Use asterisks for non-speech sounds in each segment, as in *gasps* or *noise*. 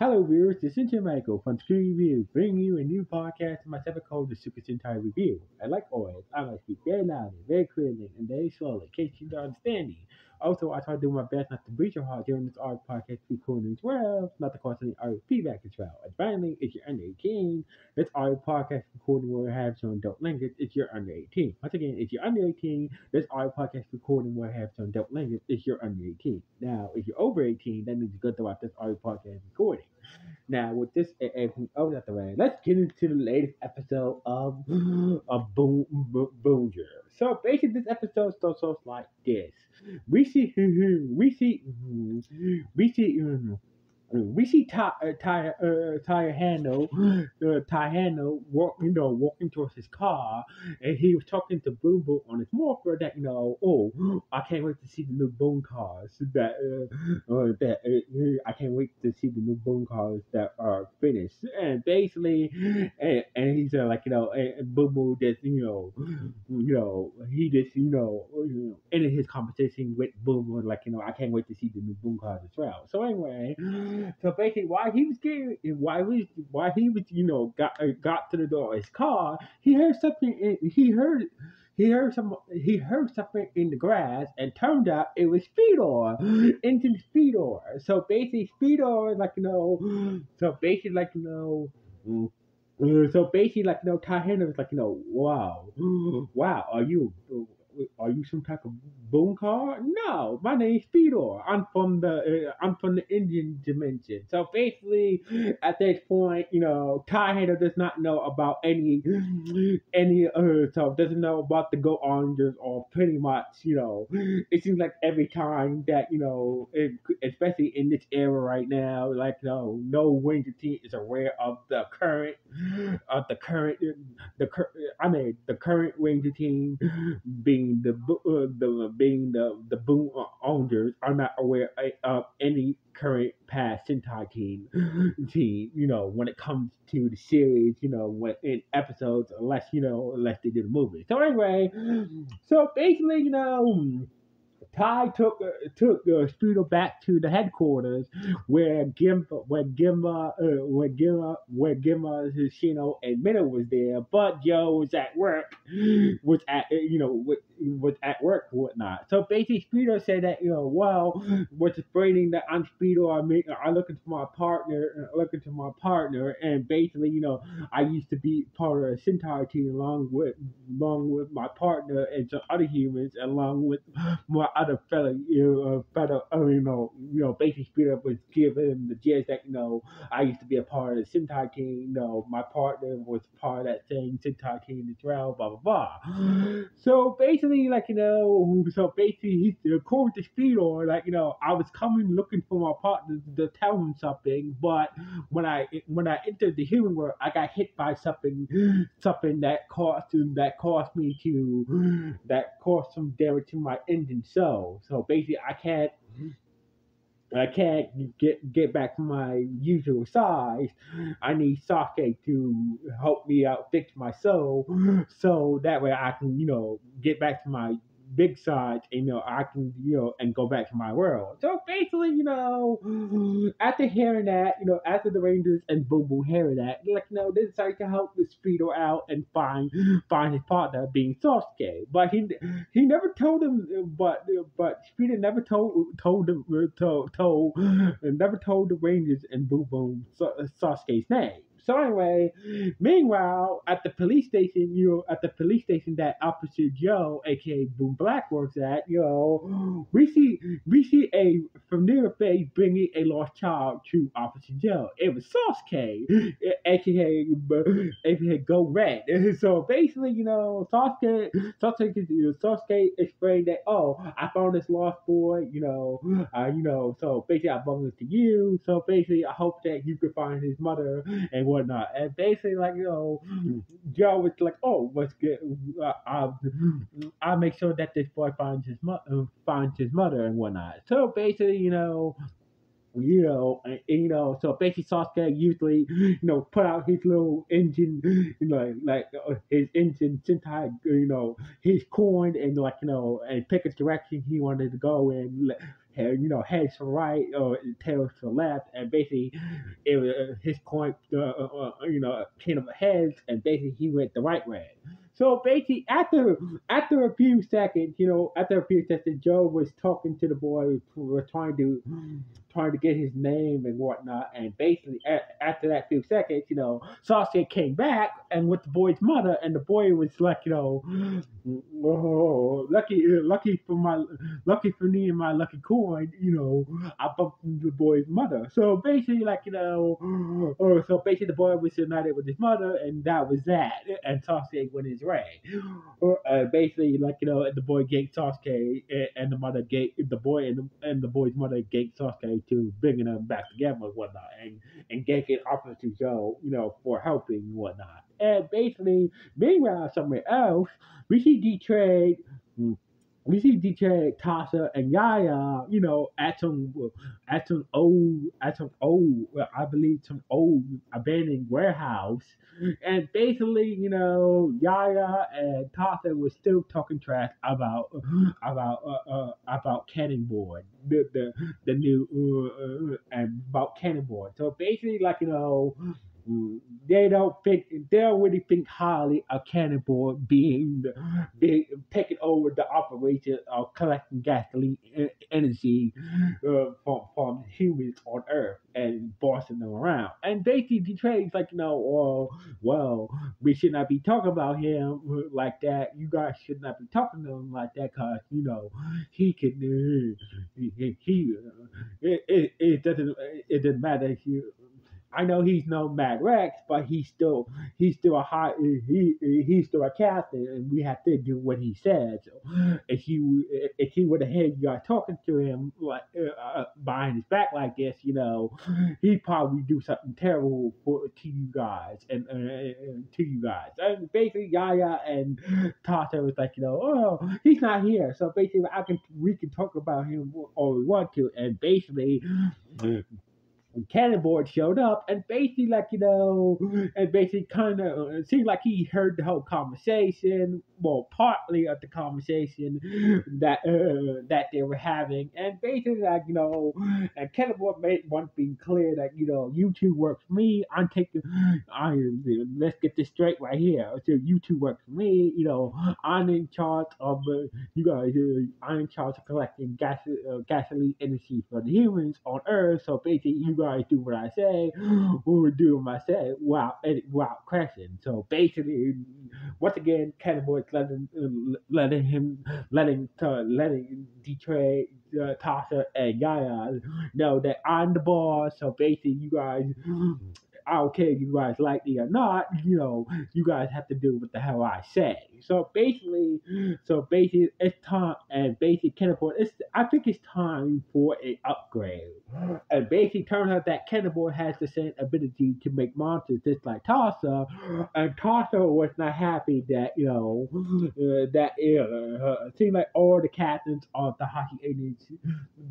Hello, viewers. This is Jim Michael from Screen Review, bringing you a new podcast in my seven called the Super Sentai Review. And like always, I must speak very loudly, very clearly, and very slowly, in case you don't understand me. Also, I try to do my best not to breach your heart during this art podcast recording as well, not to cause any art feedback as well. And finally, if you're under 18, this art podcast recording will have some adult language if you're under 18. Once again, if you're under 18, this art podcast recording will have some adult language if you're under 18. Now, if you're over 18, that means you're good to watch this art podcast recording. Now, with this everything over at the way, let's get into the latest episode of *gasps* of Boom Boonger. So basically, this episode starts off like this: *laughs* we see, we see, we see. We see Ty, uh, Ty, uh, Ty Hano, *gasps* uh, walk, you know, walking towards his car, and he was talking to Boom Boom on his morpher that, you know, oh, *gasps* I can't wait to see the new Boom cars that, uh, uh, that, uh, I can't wait to see the new Boom cars that are finished. And basically, *gasps* and, and he's uh, like, you know, and Boom Boom just, you know, you know, he just, you know, you know, ended his conversation with Boom Boom, like, you know, I can't wait to see the new Boom cars as well. So anyway, so basically, why he was getting, why we, why he was, you know, got uh, got to the door of his car, he heard something. In, he heard. He heard some. He heard something in the grass, and turned out it was Speedor, *gasps* Engine Speedor. So basically, Speedor, like you know, *gasps* so basically, like you know, uh, so basically, like you know, Tahina was like, you know, wow, *gasps* wow, are you, are you some type of boom car? No, my name's Speedor. I'm from the uh, I'm from the Indian dimension. So basically, at this point, you know, Ty Hater does not know about any any uh so doesn't know about the Go Ongers or pretty much, you know, it seems like every time that you know, it, especially in this era right now, like know, no Ranger team is aware of the current of the current the cur- I mean the current Ranger team being the uh, the being the the boom owners are not aware of any current past Sentai team *gasps* team. You know when it comes to the series, you know when in episodes, unless you know unless they did a movie. So anyway, so basically, you know. Ty took uh, took uh, Speedo back to the headquarters where Gimba where Gimba uh, where Gimba where Gimba Hishino and Minna was there, but Joe was at work was at uh, you know was, at work whatnot. So basically, Speedo said that you know well was explaining that I'm Speedo. I'm I'm looking for my partner, looking to my partner, and basically you know I used to be part of a Sentai team along with along with my partner and some other humans along with my other fellow, you know, fellow, uh, you know, you know, basically speed up was giving the gist that, you know, I used to be a part of the Sentai team, you know, my partner was part of that same Sentai team as well, blah, blah, blah. So basically, like, you know, so basically, he, according to Speedo, like, you know, I was coming looking for my partner to tell him something, but when I, when I entered the human world, I got hit by something, something that caused, that caused me to, that caused some damage to my engine. So, so basically, I can't. I can't get get back to my usual size. I need Sasuke to help me out fix my soul, so that way I can, you know, get back to my big size. and, you know, I can, you know, and go back to my world. So basically, you know, after hearing that, you know, after the Rangers and Boom Boom hearing that, like, you know, they decided to help the Speedo out and find find his partner being Sasuke. But he he never told him, but but Speedo never told told told told never told the Rangers and Boom Boom Sasuke's name. So anyway, meanwhile, at the police station, you know, at the police station that Officer Joe, aka Boom Black, works at, you know, we see we see a familiar face bringing a lost child to Officer Joe. It was Sasuke, aka aka Go Red. *laughs* So basically, you know, Sasuke Sasuke, Sasuke explained that, oh, I found this lost boy, you know, uh, you know, so basically I brought it to you. So basically, I hope that you could find his mother and what whatnot. And basically, like you know, Joe was like, "Oh, let's get. Uh, I'll, I'll make sure that this boy finds his mother, finds his mother and whatnot." So basically, you know, you know, and, you know, so basically Sasuke usually, you know, put out his little engine, you know, like uh, his engine Sentai, you know, his coin and like, you know, and pick a direction he wanted to go in you know, heads to right or tails to left, and basically, it was uh, his coin, uh, uh, uh, you know, came up heads, and basically he went the right way. So basically, after after a few seconds, you know, after a few seconds, Joe was talking to the boy, was trying to trying to get his name and whatnot, and basically after that few seconds, you know, Sasuke came back and with the boy's mother, and the boy was like, you know, oh, lucky lucky for my lucky for me and my lucky coin, you know, I bumped into the boy's mother. So basically, like you know, oh, so basically the boy was united with his mother, and that was that, and Sasuke went his way. Uh, basically, like you know, the boy gave Sasuke, and the mother gave the boy and the, and the boy's mother gave Sasuke to bringing them back together and whatnot, and and gave it offer to Joe, you know, for helping and whatnot. And basically, meanwhile, somewhere else, we see D-Trade we see DJ Tasha and Yaya, you know, at some at some old at some old I believe some old abandoned warehouse. And basically, you know, Yaya and Tasha were still talking trash about about uh, uh, about Cannonboard, the the the new uh, uh, and about Cannonboard. So basically, like you know, they don't think they don't really think highly of Cannonball being being taking over the operation of collecting gasoline energy uh, from from humans on Earth and bossing them around. And basically, Detroit's like, you know, well, well, we should not be talking about him like that. You guys should not be talking to him like that, cause you know he can. Uh, he, he uh, it, it, it doesn't it doesn't matter if you I know he's no Mad Rex, but he's still he's still a high he he's still a captain, and we have to do what he says. So if he if he would have had you guys talking to him like uh, uh, behind his back like this, you know, he'd probably do something terrible for to you guys and uh, to you guys. And basically, Yaya and Tata was like, you know, oh, he's not here, so basically, I can we can talk about him all we want to, and basically and Cannonboard showed up and basically like you know and basically kind of it seemed like he heard the whole conversation well partly of the conversation that uh, that they were having. And basically like you know and Cannonboard made one thing clear that you know you two work for me. I'm taking I let's get this straight right here. So you two work for me. You know I'm in charge of uh, you guys uh, I'm in charge of collecting gas uh, gasoline energy for the humans on Earth. So basically you guys do what I say, or do what I say while while crashing. So basically, once again, Cannonboard's letting letting him letting uh, letting Detroit uh, Tasha and Yaya know that I'm the boss. So basically, you guys I don't care if you guys like me or not, you know, you guys have to do what the hell I say. So basically, so basically, it's time, and basically, Cannonball, it's, I think it's time for an upgrade. And basically, turns out that Cannonball has the same ability to make monsters just like Tasa, and Tasa was not happy that, you know, uh, that uh, it seemed like all the captains of the hockey agents,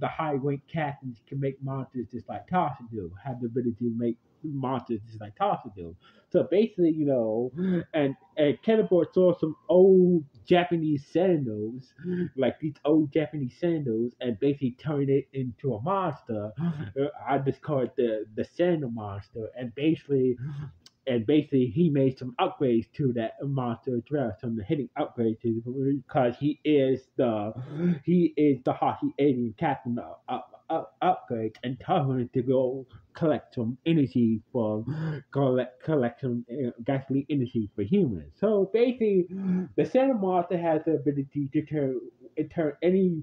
the high ranked captains can make monsters just like Tasa do, have the ability to make monsters just like Tasha do. So basically, you know, and and Cannonball saw some old Japanese sandals, like these old Japanese sandals, and basically turned it into a monster. Uh, I just call it the the sandal monster, and basically and basically he made some upgrades to that monster dress, some hitting upgrades because he is the he is the hockey alien captain up, up, up, upgrades and him to go collect some energy for collect collect some uh, gasoline energy for humans. So basically, the Santa Monster has the ability to turn turn any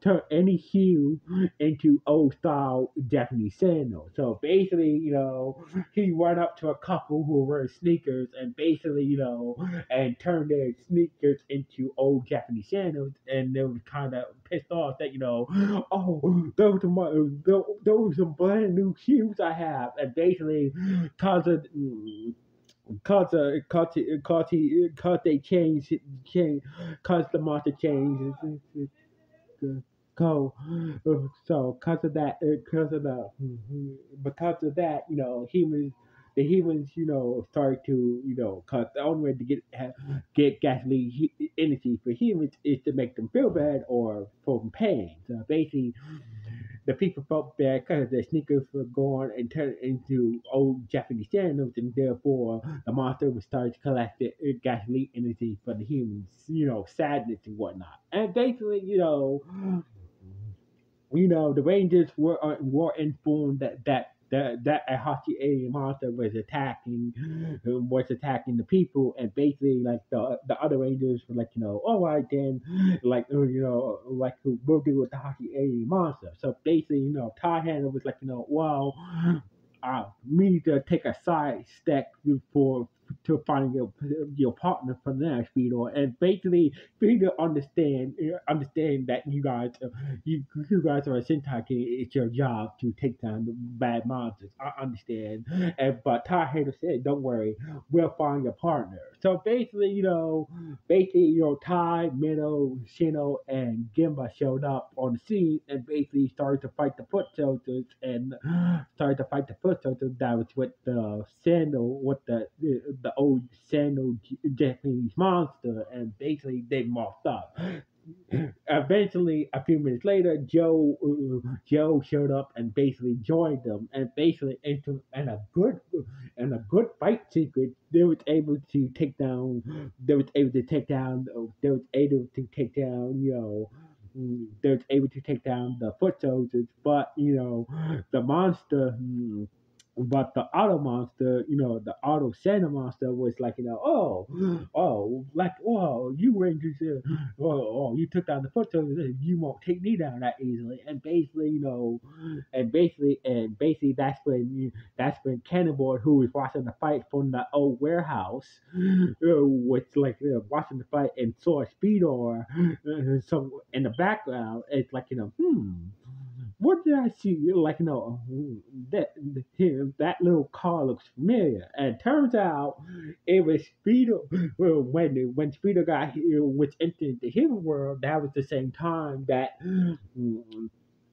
turn any hue into old style Japanese sandals. So basically, you know, he went up to a couple who were sneakers and basically, you know, and turned their sneakers into old Japanese sandals, and they were kind of pissed off that you know, oh, those are my those, those are brand new shoes I have, and basically, cause of cause uh, cause cause he cause they change change cause the monster changes go so cause of that because of the because of that you know humans the humans you know start to you know cause the only way to get get gasoline energy for humans is to make them feel bad or from pain. So basically the people felt bad because their sneakers were gone and turned into old Japanese sandals, and therefore the monster was starting to collect the uh, gasoline energy for the humans, you know, sadness and whatnot. And basically, you know, you know, the Rangers were uh, were informed that that that that a Hachi alien monster was attacking *gasps* was attacking the people and basically like the the other rangers were like you know all right then *gasps* like uh, you know like we'll deal with the Hachi alien monster. So basically you know Tai Hanna was like you know well I need to take a side step for to find your your partner for the next video, and basically Speedo understand understand that you guys uh, you you guys are a Sentai It's your job to take down the bad monsters. I understand, and but Tai Hater said, "Don't worry, we'll find your partner." So basically, you know, basically you know Tai, Minnow, Shino, and Gemba showed up on the scene and basically started to fight the foot soldiers and *gasps* started to fight the foot soldiers. That was with the sandal, with the, the old Sano Japanese monster, and basically they mocked up. Eventually, a few minutes later, Joe Joe showed up and basically joined them, and basically into and a good and a good fight secret, they was able to take down. They was able to take down. They was able to take down. You know they was able to take down the foot soldiers, but you know, the monster mm, but the auto monster, you know, the auto Santa monster was like, you know, oh, oh, like, oh, you Rangers, oh, oh, you took down the foot soldiers, you won't take me down that easily. And basically, you know, and basically, and basically, that's when that's when Cannonball, who was watching the fight from the old warehouse, uh, was like uh, watching the fight and saw Speedor, uh, so in the background, it's like, you know, hmm what did I see? Like, no, oh, that that little car looks familiar. And turns out it was Speedo. When when Speedo got here, which entered the human world, that was the same time that mm,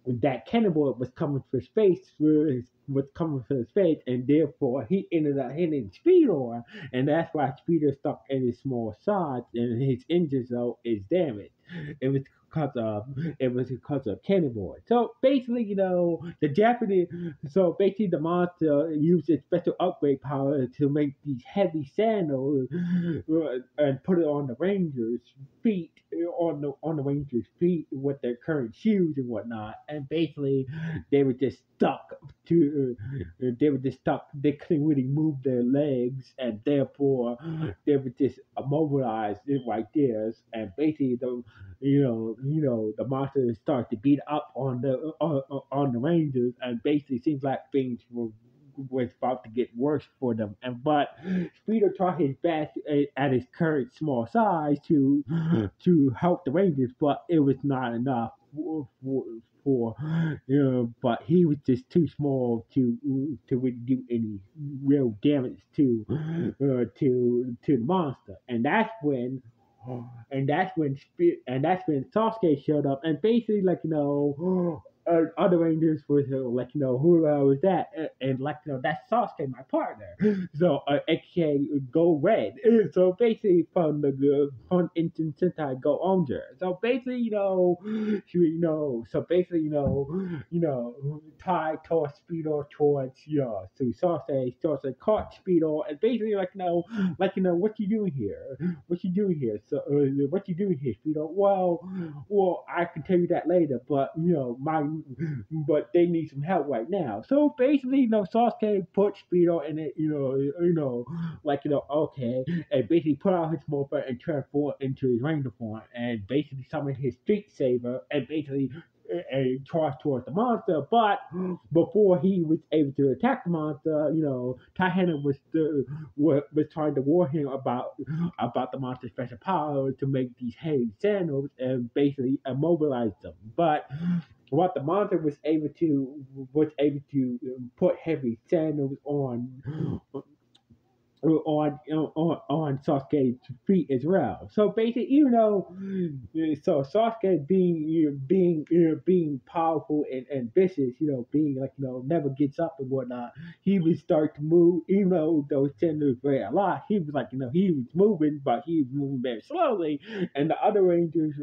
that cannibal was coming for space was coming for his face, and therefore he ended up hitting Speedo, and that's why Speedo stuck in his small size, and his engine though is damaged. It was because of it was because of Cannonball. So basically, you know, the Japanese so basically the monster used its special upgrade power to make these heavy sandals uh, and put it on the Rangers' feet on the on the Rangers' feet with their current shoes and whatnot. And basically they were just stuck to uh, they were just stuck. They couldn't really move their legs and therefore they were just immobilized right there. And basically the you know, you know, the monsters start to beat up on the on, on the Rangers, and basically seems like things were was about to get worse for them. And but Speedo tried his best at his current small size to *gasps* to help the Rangers, but it was not enough for, for, for you know, but he was just too small to to really do any real damage to uh, to to the monster. And that's when and that's when and that's when Sasuke showed up, and basically like you know uh, other Rangers was uh, like, you know, who uh, was that? And, and, like, you know, that's Sasuke, my partner. So, uh, aka Go Red. So basically, from the from Instant Sentai Go Onger. So basically, you know, you know, so basically, you know, you know, Tai towards Speedo towards, you know, to Sasuke, Sasuke caught Speedo, and basically, like, you know, like, you know, what you doing here? What you doing here? So, uh, what you doing here, Speedo? Well, well, I can tell you that later, but, you know, my *laughs* but they need some help right now. So basically, you know, Sasuke put Speedo in it, you know, you know, like you know, okay, and basically put out his morpher and transform into his ranger form, and basically summon his Street Saber, and basically a charge towards the monster, but before he was able to attack the monster, you know, Tai was was, was trying to warn him about about the monster's special power to make these heavy sandals and basically immobilize them. But what the monster was able to was able to put heavy sandals on on on on Sasuke's feet as well. So basically, even though so Sasuke being you know, being you know, being powerful and, vicious, you know, being like you know never gets up and whatnot, he would start to move. Even though those tenders weigh a lot, he was like you know he was moving, but he was moving very slowly. And the other Rangers,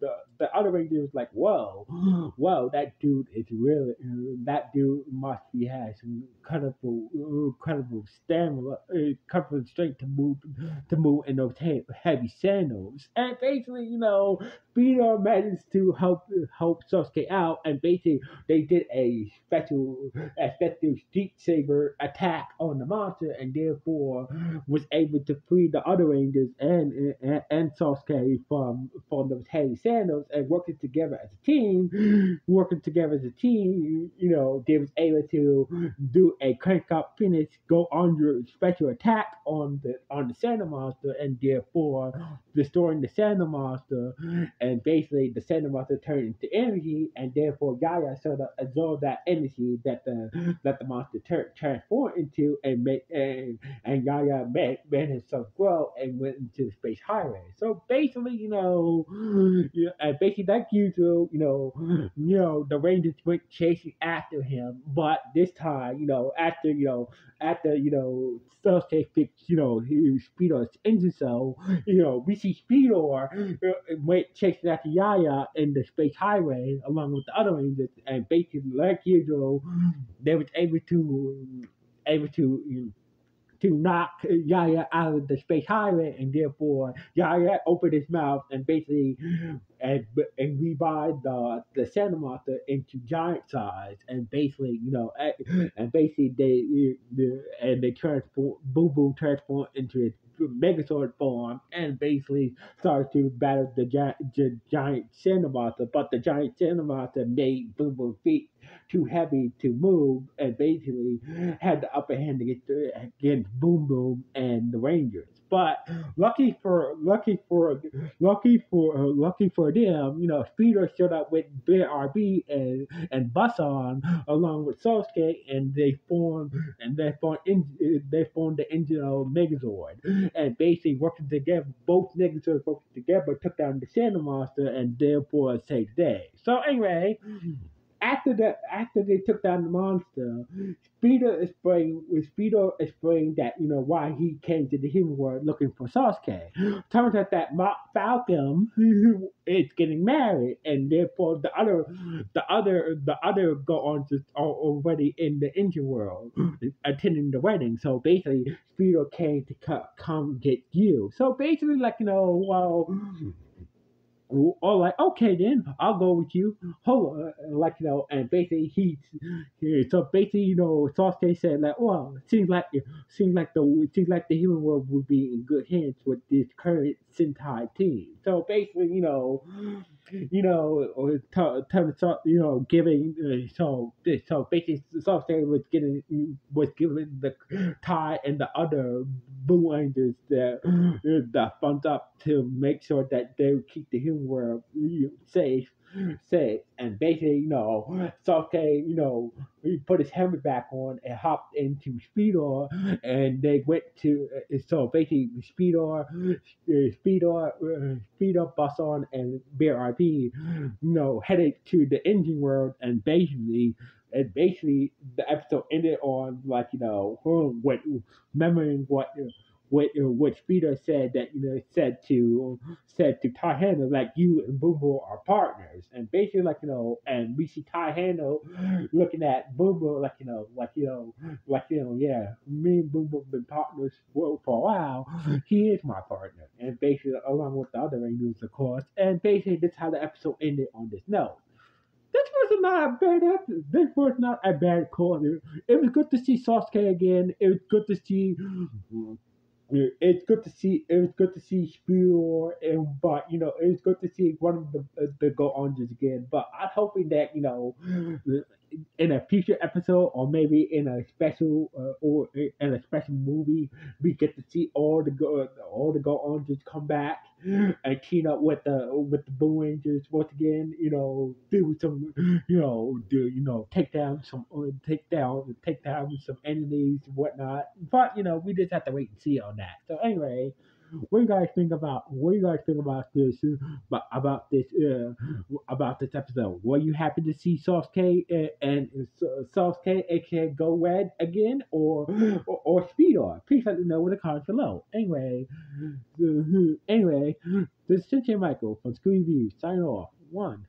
the the other Ranger was like, whoa, *gasps* whoa, that dude is really, uh, that dude must be has incredible, incredible uh, stamina, uh, incredible strength to move, to move in those heavy sandals. And basically, you know, Speeder managed to help help Sasuke out, and basically they did a special, effective Street Saber attack on the monster, and therefore was able to free the other Rangers and and, and Sasuke from from those heavy sandals, and working together as a team, working together as a team, you know, they was able to do a crank up finish, go under special attack on the on the Sandal monster, and therefore destroying the Sandal monster and basically the Sandal monster turned into energy, and therefore Yaya sort of absorbed that energy that the *gasps* that the monster tur- transformed into, and make and and Yaya made, made himself grow and went into the space highway. So basically, you know, *gasps* yeah, and basically that gives you, you know, *gasps* you know, the Rangers went chasing after him, but this time, you know, after you know, after you know, Sasuke fixed, you know, his Speedor's engine so you know, we see Speedor uh, went chasing after Yaya in the space highway along with the other Rangers, and basically, like usual, they was able to able to to knock Yaya out of the space highway, and therefore Yaya opened his mouth and basically and and revived the the Sandal monster into giant size, and basically you know eh, and basically they and they transform Boom Boom transformed into its Megazord form and basically started to battle the giant, the giant monster, but the giant monster made Boom Boom feet too heavy to move and basically had the upper hand against, against Boom Boom and the Rangers. But lucky for lucky for lucky for lucky for them, you know, Speeder showed up with BRB and and Basson along with Sasuke, and they formed and they formed they formed the Angel Megazord, and basically working together, both Megazords working together took down the Sandal Monster and therefore saved the day. So anyway after that, after they took down the monster, Speeder explained, Speeder explained that you know why he came to the human world looking for Sasuke. Turns out that Falcon *laughs* is getting married, and therefore the other, the other, the other go on to are already in the engine world *clears throat* attending the wedding. So basically, Speeder came to come get you. So basically, like you know, well all like, okay, then I'll go with you. Hold on, uh, like you know, and basically he, he so basically you know, Sasuke said like, well, it seems like seems like the it seems like the human world would be in good hands with this current Sentai team. So basically, you know, you know, to, to, you know, giving uh, so so basically Sasuke was getting was giving the Tai and the other Blue Rangers the the funds up to make sure that they keep the human world safe safe and basically you know Sasuke you know he put his helmet back on and hopped into Speedor and they went to uh, so basically Speedor Speedor Speedor Basson and BRB you know headed to the engine world and basically and basically the episode ended on like you know what remembering what what uh, what Speeder said that you know said to said to Tai Handle like you and Boom Boom are partners and basically like you know and we see Tai Handle looking at Boom Boom like you know like you know like you know yeah me and Boom Boom been partners for, for a while he is my partner and basically along with the other Rangers of course and basically that's how the episode ended on this note this was not a bad episode. This was not a bad call. It was good to see Sasuke again. It was good to see it's good to see. It was good to see Spear, and but you know, it's good to see one of the the go on again. But I'm hoping that you know, in a future episode or maybe in a special uh, or in a special movie, we get to see all the go all the go on just come back and team up with the with the Blue Rangers once again. You know, do some you know do you know take down some uh, take down take down some enemies and whatnot. But you know, we just have to wait and see on that. So anyway what do you guys think about what do you guys think about this about, about this uh, about this episode? Were you happy to see Sasuke and, and Sasuke aka Go Red again or or, or Speedor? Please let me know in the comments below. Anyway, anyway, this is Shinji Michael from Scooby View signing off. one.